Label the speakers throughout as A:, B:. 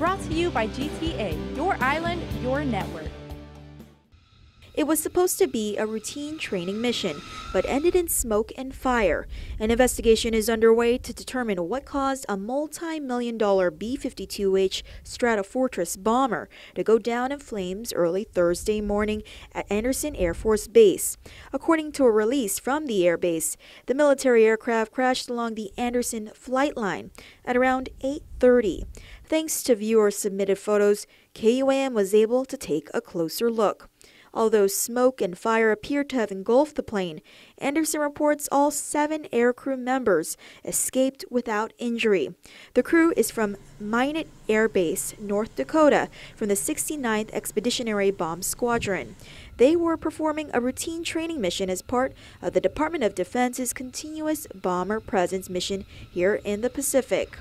A: Brought to you by GTA, your island, your network.
B: It was supposed to be a routine training mission, but ended in smoke and fire. An investigation is underway to determine what caused a multi million dollar B 52H Stratofortress bomber to go down in flames early Thursday morning at Andersen Air Force Base. According to a release from the airbase, the military aircraft crashed along the Andersen flight line at around 8:30. Thanks to viewer submitted photos, KUAM was able to take a closer look. Although smoke and fire appeared to have engulfed the plane, Andersen reports all seven aircrew members escaped without injury. The crew is from Minot Air Base, North Dakota, from the 69th Expeditionary Bomb Squadron. They were performing a routine training mission as part of the Department of Defense's continuous bomber presence mission here in the Pacific.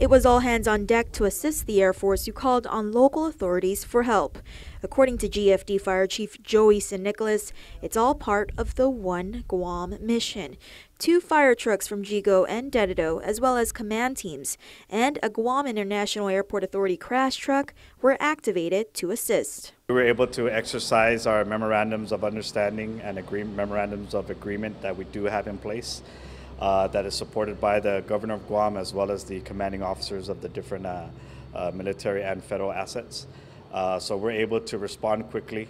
B: It was all hands on deck to assist the Air Force, who called on local authorities for help. According to GFD Fire Chief Joey San Nicolas, it's all part of the One Guam mission. Two fire trucks from Yigo and Dededo, as well as command teams, and a Guam International Airport Authority crash truck were activated to assist.
C: We were able to exercise our memorandums of understanding and agreement, memorandums of agreement that we do have in place uh, that is supported by the governor of Guam as well as the commanding officers of the different uh, uh, military and federal assets. Uh, so we're able to respond quickly,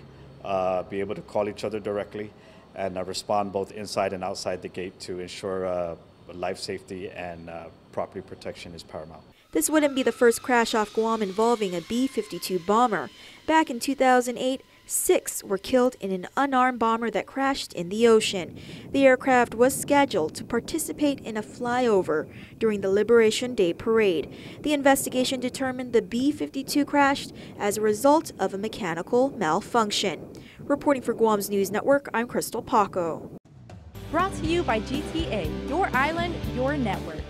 C: be able to call each other directly, and respond both inside and outside the gate to ensure life safety and property protection is paramount.
B: This wouldn't be the first crash off Guam involving a B 52 bomber. Back in 2008, Six were killed in an unarmed bomber that crashed in the ocean. The aircraft was scheduled to participate in a flyover during the Liberation Day parade. The investigation determined the B 52 crashed as a result of a mechanical malfunction. Reporting for Guam's News Network, I'm Crystal Paco.
A: Brought to you by GTA, your island, your network.